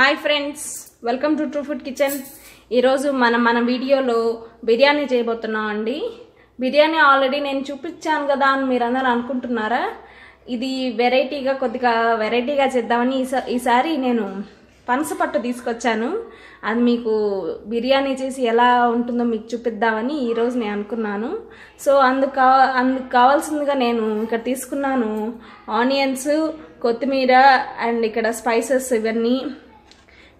Hi friends welcome to true food kitchen ఈరోజు మనం మన వీడియోలో బిర్యానీ చేయబోతున్నాం అండి. బిర్యానీ ఆల్రెడీ నేను చూపించాను కదా అని మీరు అందరూ అనుకుంటున్నారా? ఇది వెరైటీగా కొద్దిగా వెరైటీగా చేద్దామని ఈసారి నేను పనసపట్టు తీసుకొచ్చాను. అది మీకు బిర్యానీ చేసి ఎలా ఉంటుందో మీకు చూపిద్దామని ఈరోజు నేను అనుకున్నాను. సో అందుకు అందుకు కావాల్సిందిగా నేను ఇక్కడ తీసుకున్నాను ఆనియన్స్ కొత్తిమీర అండ్ ఇక్కడ స్పైసెస్ ఇవన్నీ.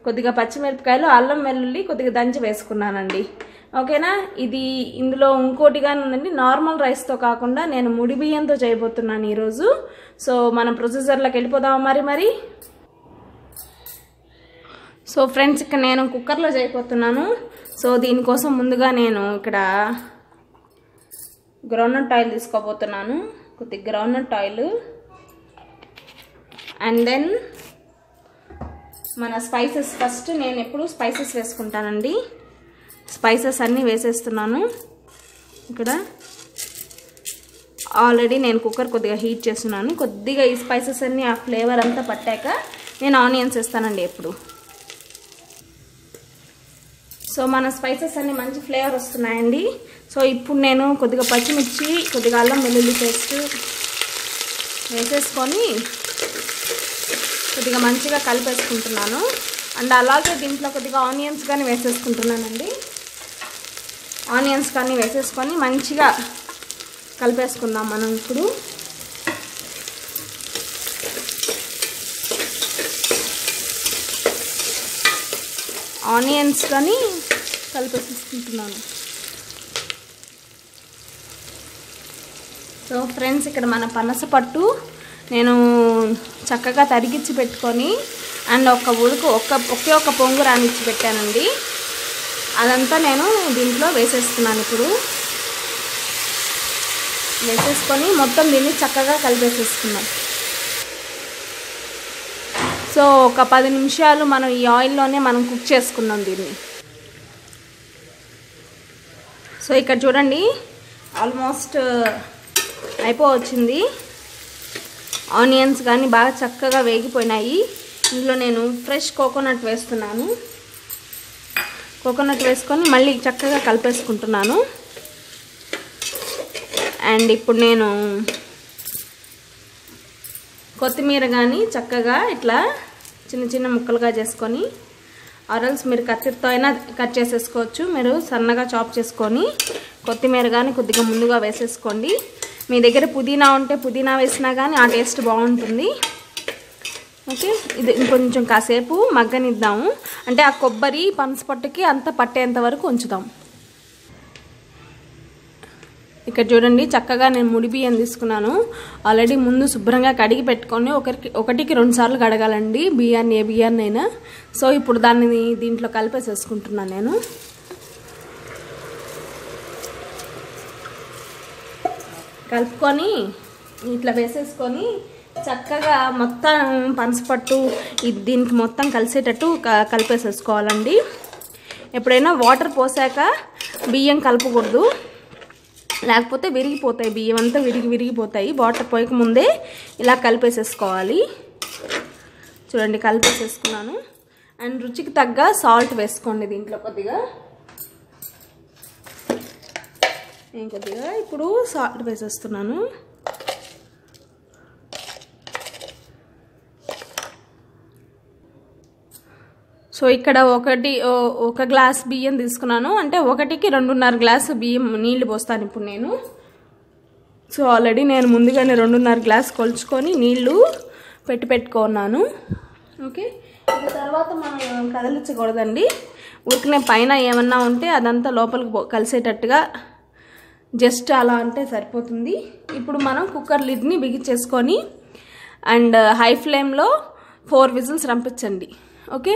కొద్దిగా పచ్చిమిరపకాయలు అల్లం వెల్లుల్లి కొద్దిగా దంచి వేసుకున్నానండి. ఓకేనా? ఇది ఇందులో ఇంకోటిగానే ఉందండి. నార్మల్ రైస్తో కాకుండా నేను ముడి బియ్యంతో చేయబోతున్నాను ఈరోజు. సో మనం ప్రొసీజర్లోకి వెళ్ళిపోదామా మరి మరి? సో ఫ్రెండ్స్ ఇక్కడ నేను కుక్కర్లో చేయబోతున్నాను. సో దీనికోసం ముందుగా నేను ఇక్కడ గ్రౌండ్నట్ ఆయిల్ తీసుకోబోతున్నాను. కొద్దిగా గ్రౌండ్నట్ ఆయిల్. అండ్ దెన్ మన స్పైసెస్ ఫస్ట్ నేను ఎప్పుడు స్పైసెస్ వేసుకుంటానండి. స్పైసెస్ అన్నీ వేసేస్తున్నాను. ఇక్కడ ఆల్రెడీ నేను కుక్కర్ కొద్దిగా హీట్ చేస్తున్నాను. కొద్దిగా ఈ స్పైసెస్ అన్నీ ఆ ఫ్లేవర్ అంతా పట్టాక నేను ఆనియన్స్ వేస్తానండి ఎప్పుడు. సో మన స్పైసెస్ అన్నీ మంచి ఫ్లేవర్ వస్తున్నాయండి. సో ఇప్పుడు నేను కొద్దిగా పచ్చిమిర్చి కొద్దిగా అల్లం వెల్లుల్లి పేస్ట్ వేసేసుకొని కొద్దిగా మంచిగా కలిపేసుకుంటున్నాను. అండ్ అలాగే దీంట్లో కొద్దిగా ఆనియన్స్ కానీ వేసేసుకుంటున్నానండి. ఆనియన్స్ కానీ వేసేసుకొని మంచిగా కలిపేసుకుందాం మనం ఇప్పుడు. ఆనియన్స్ కానీ కలిపేసేసుకుంటున్నాను సో ఫ్రెండ్స్ ఇక్కడ మన పనసపట్టు నేను చక్కగా తరిగిచ్చి పెట్టుకొని అండ్ ఒక ఉడుకు ఒక్క ఒకే ఒక పొంగు రానిచ్చి పెట్టానండి. అదంతా నేను దీంట్లో వేసేస్తున్నాను ఇప్పుడు. వేసేసుకొని మొత్తం దీన్ని చక్కగా కలిపేసేసుకున్నాం సో ఒక పది నిమిషాలు మనం ఈ ఆయిల్లోనే మనం కుక్ చేసుకున్నాం దీన్ని. సో ఇక్కడ చూడండి ఆల్మోస్ట్ అయిపోవచ్చింది. ఆనియన్స్ కానీ బాగా చక్కగా వేగిపోయినాయి. ఇందులో నేను ఫ్రెష్ కోకోనట్ వేస్తున్నాను. కోకోనట్ వేసుకొని మళ్ళీ చక్కగా కలిపేసుకుంటున్నాను. అండ్ ఇప్పుడు నేను కొత్తిమీర కానీ చక్కగా ఇట్లా చిన్న చిన్న ముక్కలుగా చేసుకొని ఆరల్స్ మీరు కత్తిరితో అయినా కట్ చేసేసుకోవచ్చు. మీరు సన్నగా చాప్ చేసుకొని కొత్తిమీర కానీ కొద్దిగా ముందుగా వేసేసుకోండి. మీ దగ్గర పుదీనా ఉంటే పుదీనా వేసినా కానీ ఆ టేస్ట్ బాగుంటుంది. ఓకే? ఇది ఇంకొంచెం కాసేపు మగ్గనిద్దాము. అంటే ఆ కొబ్బరి పనసపొట్టుకి అంత పట్టేంత వరకు ఉంచుదాం. ఇక్కడ చూడండి చక్కగా నేను ముడి బియ్యం తీసుకున్నాను. ఆల్రెడీ ముందు శుభ్రంగా కడిగి పెట్టుకొని ఒకరికి ఒకటికి రెండు సార్లు కడగాలండి బియ్యాన్ని ఏ బియ్యాన్ని అయినా సో ఇప్పుడు దాన్ని దీంట్లో కలిపేసేసుకుంటున్నాను నేను. కలుపుకొని ఇట్లా వేసేసుకొని చక్కగా మొత్తం పనసపట్టు దీనికి మొత్తం కలిసేటట్టు కలిపేసేసుకోవాలండి. ఎప్పుడైనా వాటర్ పోసాక బియ్యం కలపకూడదు. లేకపోతే విరిగిపోతాయి బియ్యం అంతా విరిగి విరిగిపోతాయి. వాటర్ పోయక ముందే ఇలా కలిపేసేసుకోవాలి. చూడండి కలిపేసేసుకున్నాను. అండ్ రుచికి తగ్గ సాల్ట్ వేసుకోండి దీంట్లో కొద్దిగా. నేను కొద్దిగా? ఇప్పుడు సాల్ట్ వేసేస్తున్నాను. సో ఇక్కడ ఒకటి ఒక గ్లాస్ బియ్యం తీసుకున్నాను. అంటే ఒకటికి రెండున్నర గ్లాసు బియ్యం నీళ్ళు పోస్తాను ఇప్పుడు నేను. సో ఆల్రెడీ నేను ముందుగానే రెండున్నర గ్లాస్ కొలుచుకొని నీళ్ళు పెట్టి పెట్టుకున్నాను. ఓకే? ఇక తర్వాత మనం కదిలించకూడదండి. ఉరికినే పైన ఏమన్నా ఉంటే అదంతా లోపలికి కలిసేటట్టుగా జస్ట్ అలా అంటే సరిపోతుంది. ఇప్పుడు మనం కుక్కర్ లిడ్ని బిగించేసుకొని అండ్ uh, హై ఫ్లేమ్లో ఫోర్ విజిల్స్ రంపించండి. ఓకే?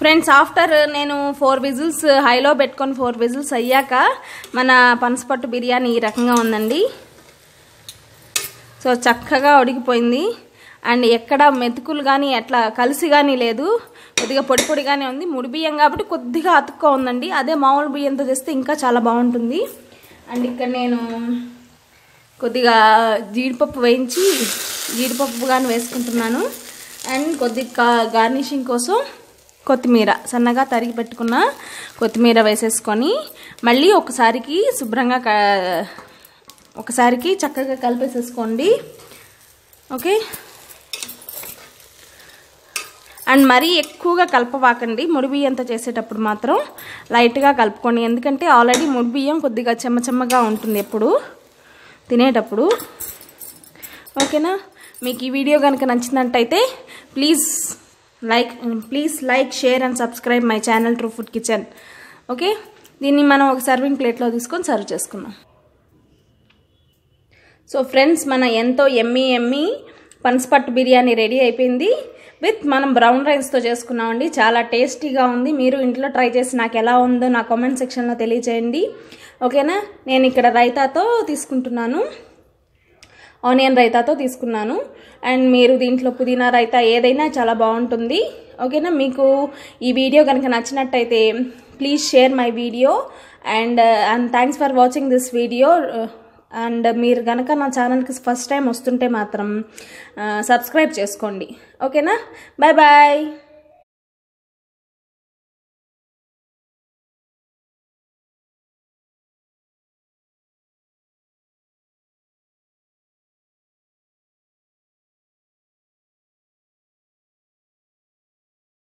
ఫ్రెండ్స్ ఆఫ్టర్ నేను ఫోర్ విజిల్స్ హైలో పెట్టుకొని ఫోర్ విజిల్స్ అయ్యాక మన పనసపట్టు బిర్యానీ ఈ రకంగా ఉందండి. సో చక్కగా ఉడికిపోయింది. అండ్ ఎక్కడ మెతుకులు కానీ ఎట్లా కలిసి కానీ లేదు. కొద్దిగా పొడి పొడిగానే ఉంది. ముడి బియ్యం కాబట్టి కొద్దిగా అతుక్కో ఉందండి. అదే మామూలు బియ్యంతో చేస్తే ఇంకా చాలా బాగుంటుంది. అండ్ ఇక్కడ నేను కొద్దిగా జీడిపప్పు వేయించి జీడిపప్పు కానీ వేసుకుంటున్నాను. అండ్ కొద్దిగా గార్నిషింగ్ కోసం కొత్తిమీర సన్నగా తరిగి పెట్టుకున్న కొత్తిమీర వేసేసుకొని మళ్ళీ ఒకసారికి శుభ్రంగా క- ఒకసారికి చక్కగా కలిపేసేసుకోండి. ఓకే? అండ్ మరీ ఎక్కువగా కలపవాకండి. ముడిబియ్యంతో చేసేటప్పుడు మాత్రం లైట్గా కలుపుకోండి. ఎందుకంటే ఆల్రెడీ ముడిబియ్యం కొద్దిగా చెమ్మచెమ్మగా ఉంటుంది ఎప్పుడు తినేటప్పుడు. ఓకేనా? మీకు ఈ వీడియో కనుక నచ్చినట్టయితే please like please like share and subscribe my channel true food kitchen. Okay? దీన్ని మనం ఒక సర్వింగ్ ప్లేట్లో తీసుకొని సర్వ్ చేసుకున్నాం సో ఫ్రెండ్స్ మన ఎంతో ఎమ్మి ఎమ్మి పనసపట్టు బిర్యానీ రెడీ అయిపోయింది. విత్ మనం బ్రౌన్ రైస్తో చేసుకున్నామండి. చాలా టేస్టీగా ఉంది. మీరు ఇంట్లో ట్రై చేసి నాకు ఎలా ఉందో నా కామెంట్ సెక్షన్లో తెలియజేయండి. ఓకేనా? నేను ఇక్కడ రైతాతో తీసుకుంటున్నాను. ఆనియన్ రైతాతో తీసుకున్నాను. అండ్ మీరు దీంట్లో పుదీనా రైతా ఏదైనా చాలా బాగుంటుంది. ఓకేనా? మీకు ఈ వీడియో కనుక నచ్చినట్టయితే please share my video. And and thanks for watching this video and మీరు కనుక నా ఛానల్కి ఫస్ట్ టైం వస్తుంటే మాత్రం సబ్స్క్రైబ్ చేసుకోండి. ఓకేనా? Bye bye.